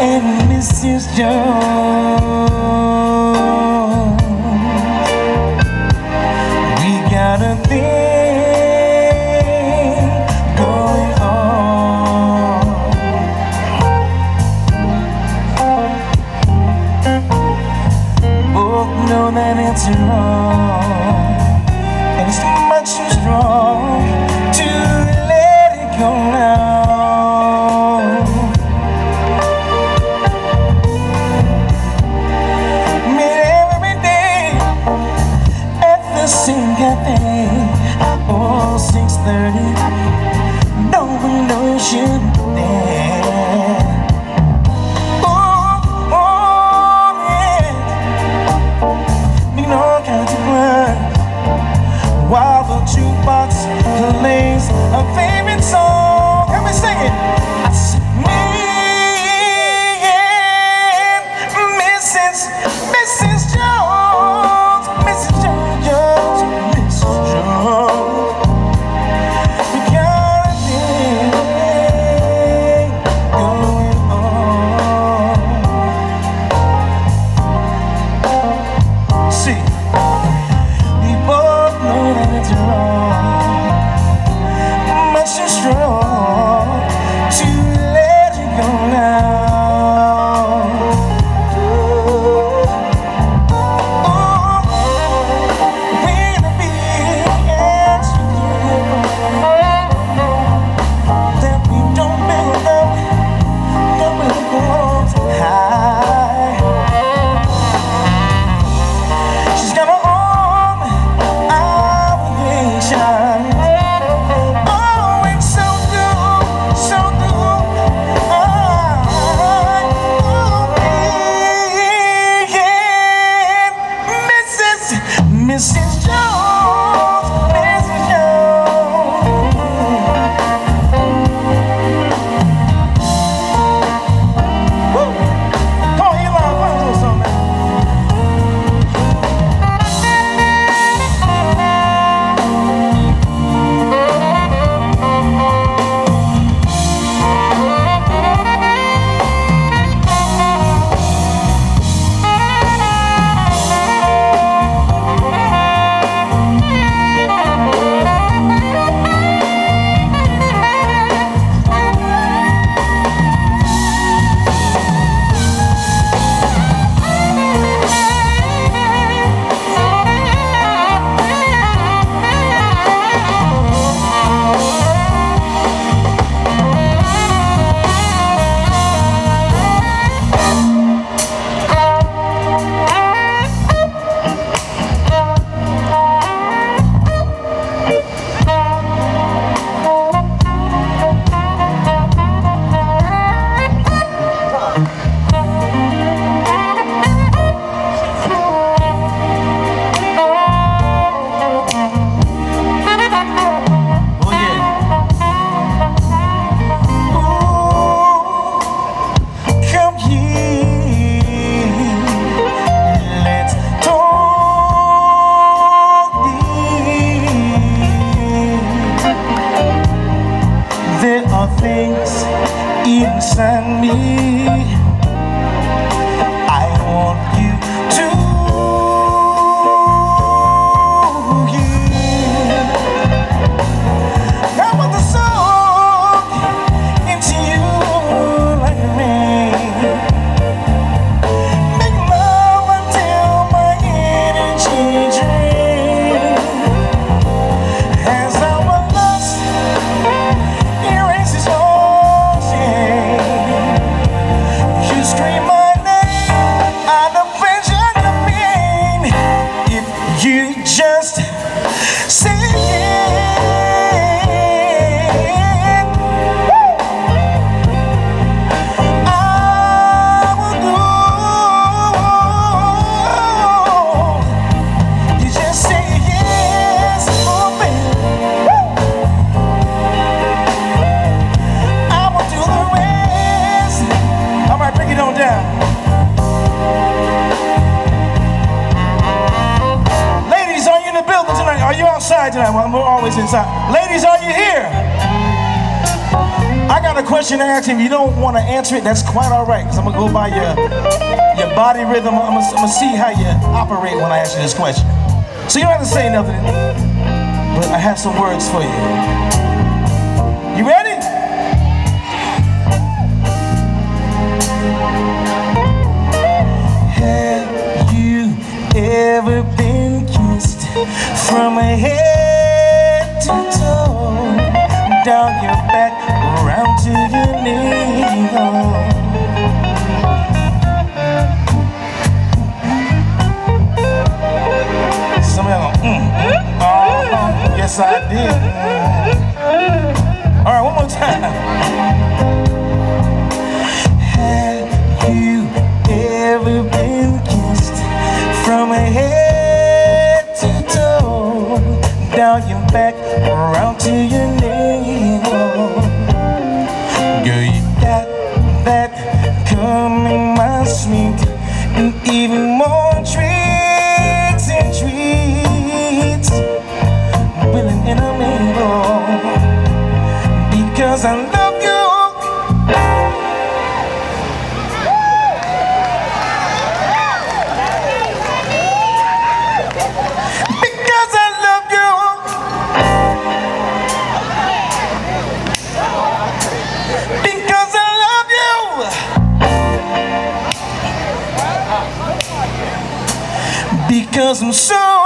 and Mrs. Jones. We got a thing going on. Both know that it's wrong. strong. We're always inside. Ladies, are you here? I got a question to ask you. If you don't want to answer it, that's quite all right. Because I'm going to go by your, your body rhythm. I'm going to see how you operate when I ask you this question. So you don't have to say nothing. But I have some words for you. You ready? Have you ever been kissed from a head? Down your back, around to your knee? Because I love you. Because I love you. Because I love you. Because I'm so